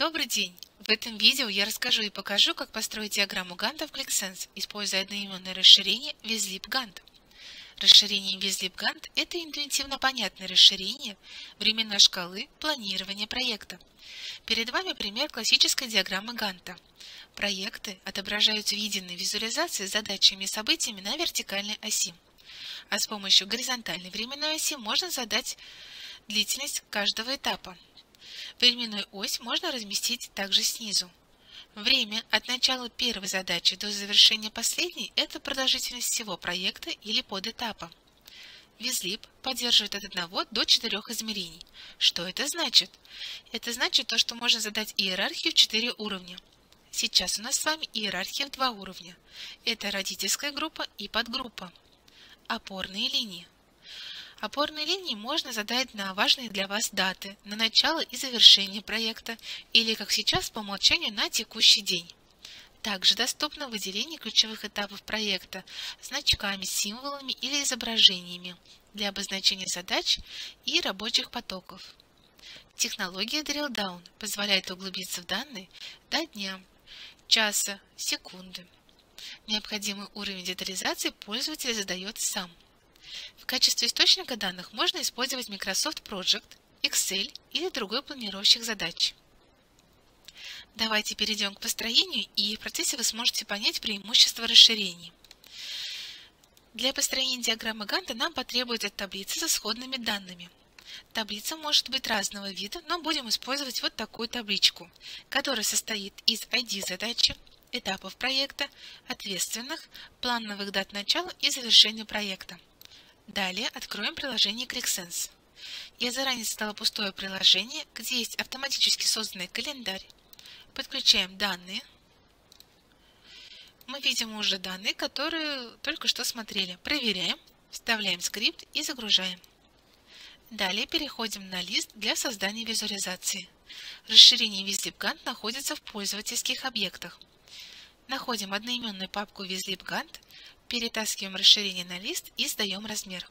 Добрый день! В этом видео я расскажу и покажу, как построить диаграмму Ганта в ClickSense, используя одноименное расширение WizLib Gantt. Расширение WizLib Gantt – это интуитивно понятное расширение временной шкалы планирования проекта. Перед вами пример классической диаграммы Ганта. Проекты отображают виденные визуализации с задачами и событиями на вертикальной оси. А с помощью горизонтальной временной оси можно задать длительность каждого этапа. Временную ось можно разместить также снизу. Время от начала первой задачи до завершения последней – это продолжительность всего проекта или подэтапа. Визлип поддерживает от 1 до 4 измерений. Что это значит? Это значит то, что можно задать иерархию в 4 уровня. Сейчас у нас с вами иерархия в 2 уровня. Это родительская группа и подгруппа. Опорные линии. Опорные линии можно задать на важные для вас даты, на начало и завершение проекта, или, как сейчас, по умолчанию на текущий день. Также доступно выделение ключевых этапов проекта значками, символами или изображениями для обозначения задач и рабочих потоков. Технология Drill Down позволяет углубиться в данные до дня, часа, секунды. Необходимый уровень детализации пользователь задает сам. В качестве источника данных можно использовать Microsoft Project, Excel или другой планировщик задач. Давайте перейдем к построению, и в процессе вы сможете понять преимущества расширений. Для построения диаграммы Ганта нам потребуется таблица с исходными данными. Таблица может быть разного вида, но будем использовать вот такую табличку, которая состоит из ID задачи, этапов проекта, ответственных, плановых дат начала и завершения проекта. Далее откроем приложение ClickSense. Я заранее создала пустое приложение, где есть автоматически созданный календарь. Подключаем данные. Мы видим уже данные, которые только что смотрели. Проверяем, вставляем скрипт и загружаем. Далее переходим на лист для создания визуализации. Расширение WizLibGant находится в пользовательских объектах. Находим одноименную папку WizLibGant перетаскиваем расширение на лист и сдаем размер.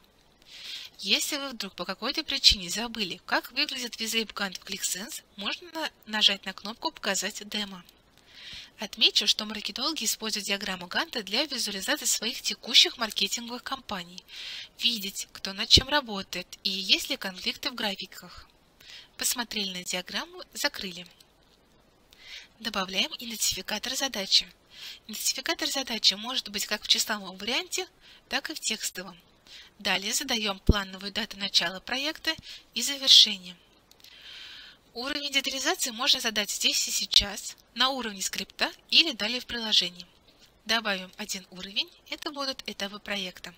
Если вы вдруг по какой-то причине забыли, как выглядит VisiBand в ClickSense, можно нажать на кнопку «Показать демо». Отмечу, что маркетологи используют диаграмму Ганта для визуализации своих текущих маркетинговых кампаний, видеть, кто над чем работает и есть ли конфликты в графиках. Посмотрели на диаграмму, закрыли. Добавляем идентификатор задачи. Идентификатор задачи может быть как в числовом варианте, так и в текстовом. Далее задаем плановую дату начала проекта и завершения. Уровень детализации можно задать здесь и сейчас, на уровне скрипта или далее в приложении. Добавим один уровень, это будут этапы проекта.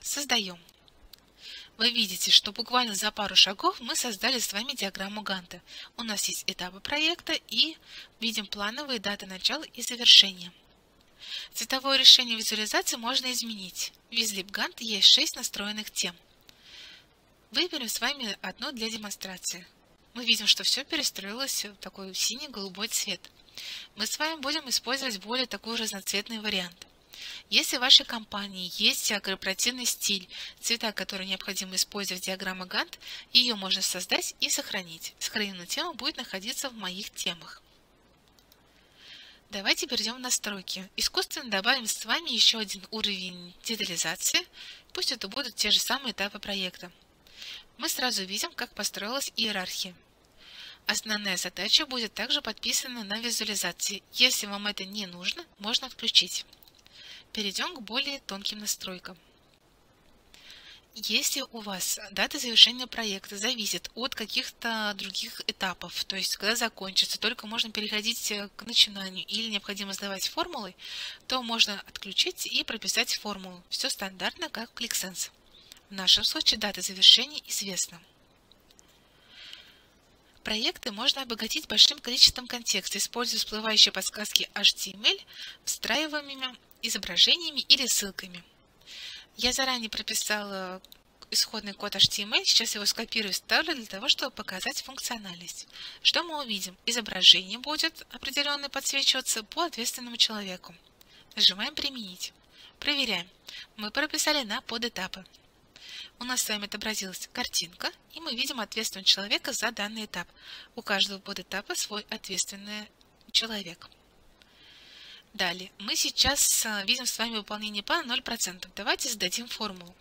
Создаем. Вы видите, что буквально за пару шагов мы создали с вами диаграмму Ганта. У нас есть этапы проекта и видим плановые даты начала и завершения. Цветовое решение визуализации можно изменить. В WizLib Gantt есть 6 настроенных тем. Выберем с вами одну для демонстрации. Мы видим, что все перестроилось в такой синий-голубой цвет. Мы с вами будем использовать более такой разноцветный вариант. Если в вашей компании есть корпоративный стиль, цвета, которые необходимо использовать в диаграмме Gantt, ее можно создать и сохранить. Сохраненная тема будет находиться в моих темах. Давайте перейдем в настройки. Искусственно добавим с вами еще один уровень детализации. Пусть это будут те же самые этапы проекта. Мы сразу видим, как построилась иерархия. Основная задача будет также подписана на визуализации. Если вам это не нужно, можно отключить. Перейдем к более тонким настройкам. Если у вас дата завершения проекта зависит от каких-то других этапов, то есть когда закончится, только можно переходить к начинанию или необходимо сдавать формулы, то можно отключить и прописать формулу. Все стандартно, как в ClickSense. В нашем случае дата завершения известна. Проекты можно обогатить большим количеством контекста, используя всплывающие подсказки HTML, встраиваемыми изображениями или ссылками. Я заранее прописала исходный код HTML, сейчас его скопирую и вставлю для того, чтобы показать функциональность. Что мы увидим? Изображение будет определенно подсвечиваться по ответственному человеку. Нажимаем «Применить». Проверяем. Мы прописали на подэтапы. У нас с вами отобразилась картинка, и мы видим ответственного человека за данный этап. У каждого подэтапа свой ответственный человек. Далее, мы сейчас а, видим с вами выполнение плана 0%. Давайте зададим формулу.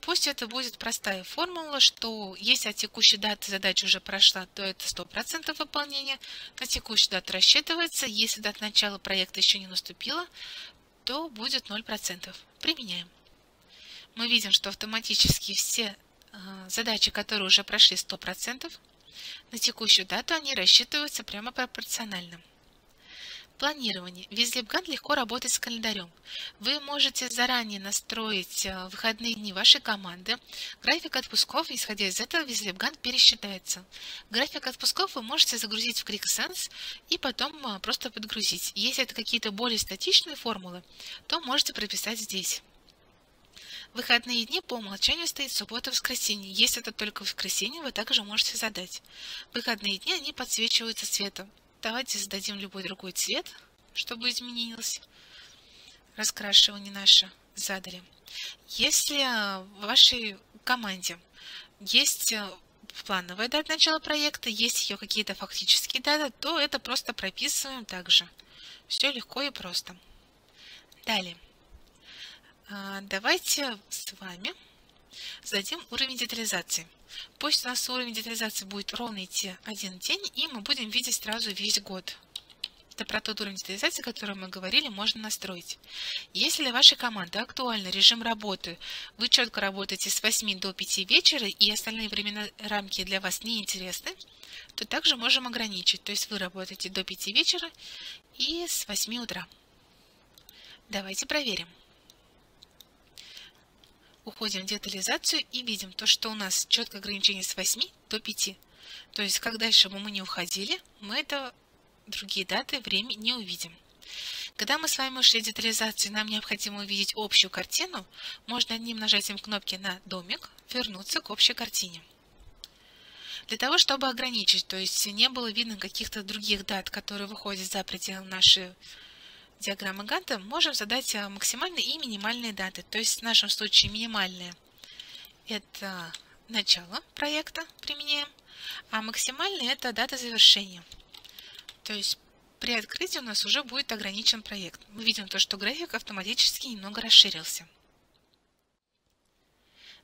Пусть это будет простая формула, что если от текущей даты задача уже прошла, то это 100% выполнения. На текущую дату рассчитывается. Если дата начала проекта еще не наступила, то будет 0%. Применяем. Мы видим, что автоматически все а, задачи, которые уже прошли 100%, на текущую дату они рассчитываются прямо пропорционально. Планирование. В WizLibGuard легко работать с календарем. Вы можете заранее настроить э, выходные дни вашей команды. График отпусков, исходя из этого, WizLibGuard пересчитается. График отпусков вы можете загрузить в ClickSense и потом э, просто подгрузить. Если это какие-то более статичные формулы, то можете прописать здесь. Выходные дни по умолчанию стоит суббота-воскресенье. Если это только воскресенье, вы также можете задать. Выходные дни они подсвечиваются цветом. Давайте зададим любой другой цвет, чтобы изменилось. Раскрашивание наше задали. Если в вашей команде есть э, плановая дата начала проекта, есть ее какие-то фактические даты, то это просто прописываем также. Все легко и просто. Далее. А, давайте с вами зададим уровень детализации. Пусть у нас уровень детализации будет ровно идти один день, и мы будем видеть сразу весь год. Это про тот уровень детализации, о котором мы говорили, можно настроить. Если для вашей команды актуальный режим работы, вы четко работаете с 8 до 5 вечера, и остальные временные рамки для вас не интересны, то также можем ограничить. То есть вы работаете до 5 вечера и с 8 утра. Давайте проверим уходим в детализацию и видим то, что у нас четкое ограничение с 8 до 5. То есть, как дальше бы мы не уходили, мы это другие даты, время не увидим. Когда мы с вами ушли в детализацию, нам необходимо увидеть общую картину, можно одним нажатием кнопки на домик вернуться к общей картине. Для того, чтобы ограничить, то есть не было видно каких-то других дат, которые выходят за пределы нашей диаграммы Ганта можем задать э, максимальные и минимальные даты. То есть в нашем случае минимальные – это начало проекта применяем, а максимальные – это дата завершения. То есть при открытии у нас уже будет ограничен проект. Мы видим то, что график автоматически немного расширился.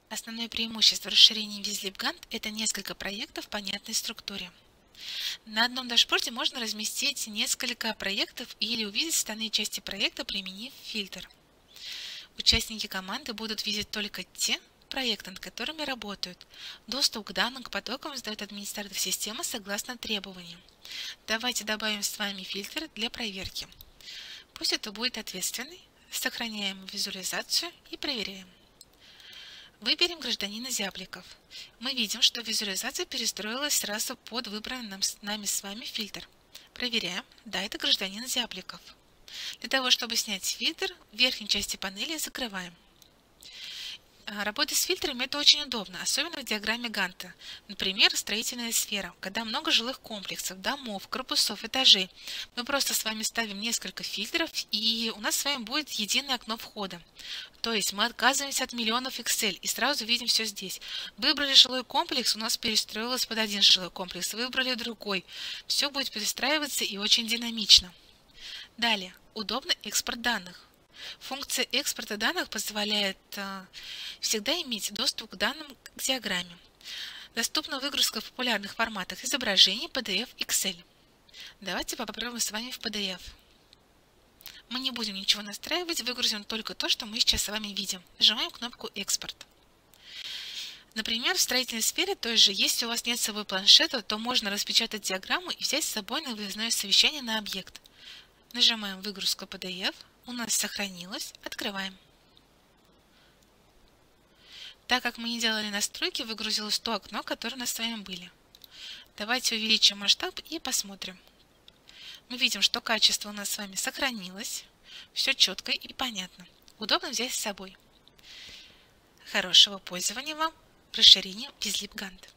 Основное преимущество расширения WizLibGant – это несколько проектов в понятной структуре. На одном дашборде можно разместить несколько проектов или увидеть остальные части проекта, применив фильтр. Участники команды будут видеть только те проекты, над которыми работают. Доступ к данным к потокам сдает администратор системы согласно требованиям. Давайте добавим с вами фильтр для проверки. Пусть это будет ответственный. Сохраняем визуализацию и проверяем. Выберем гражданина Зябликов. Мы видим, что визуализация перестроилась сразу под выбранный нам, нами с вами фильтр. Проверяем. Да, это гражданин Зябликов. Для того, чтобы снять фильтр, в верхней части панели закрываем. А, работать с фильтрами это очень удобно, особенно в диаграмме Ганта. Например, строительная сфера, когда много жилых комплексов, домов, корпусов, этажей. Мы просто с вами ставим несколько фильтров, и у нас с вами будет единое окно входа. То есть мы отказываемся от миллионов Excel и сразу видим все здесь. Выбрали жилой комплекс, у нас перестроилось под один жилой комплекс, выбрали другой. Все будет перестраиваться и очень динамично. Далее, удобный экспорт данных. Функция экспорта данных позволяет э, всегда иметь доступ к данным к диаграмме. Доступна выгрузка в популярных форматах изображений PDF Excel. Давайте попробуем с вами в PDF. Мы не будем ничего настраивать, выгрузим только то, что мы сейчас с вами видим. Нажимаем кнопку «Экспорт». Например, в строительной сфере той же, если у вас нет с собой планшета, то можно распечатать диаграмму и взять с собой на выездное совещание на объект. Нажимаем «Выгрузка PDF», у нас сохранилось, открываем. Так как мы не делали настройки, выгрузилось то окно, которое у нас с вами были. Давайте увеличим масштаб и посмотрим. Мы видим, что качество у нас с вами сохранилось. Все четко и понятно. Удобно взять с собой. Хорошего пользования вам. Расширение без LibGant.